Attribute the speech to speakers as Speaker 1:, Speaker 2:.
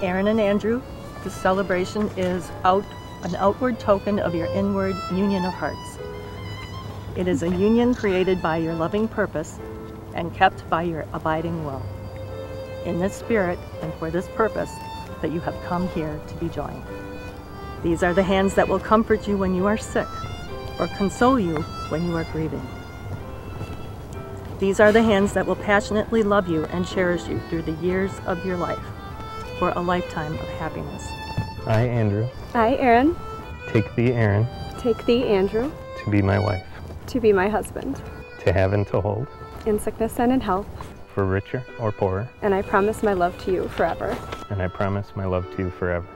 Speaker 1: Erin and Andrew, this celebration is out, an outward token of your inward union of hearts. It is a union created by your loving purpose and kept by your abiding will. In this spirit and for this purpose that you have come here to be joined. These are the hands that will comfort you when you are sick or console you when you are grieving. These are the hands that will passionately love you and cherish you through the years of your life for a lifetime of happiness.
Speaker 2: I, Andrew,
Speaker 3: I, Erin,
Speaker 2: take thee, Erin,
Speaker 3: take thee, Andrew,
Speaker 2: to be my wife,
Speaker 3: to be my husband,
Speaker 2: to have and to hold,
Speaker 3: in sickness and in health,
Speaker 2: for richer or poorer,
Speaker 3: and I promise my love to you forever.
Speaker 2: and I promise my love to you forever.